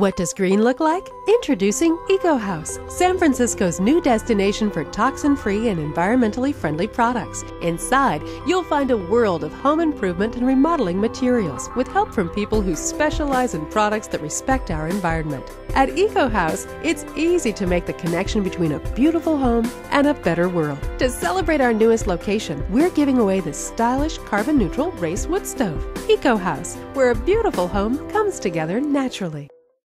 What does green look like? Introducing Ecohaus, San Francisco's new destination for toxin free and environmentally friendly products. Inside, you'll find a world of home improvement and remodeling materials with help from people who specialize in products that respect our environment. At Ecohaus, it's easy to make the connection between a beautiful home and a better world. To celebrate our newest location, we're giving away this stylish carbon neutral Rais wood stove. Ecohaus, where a beautiful home comes together naturally.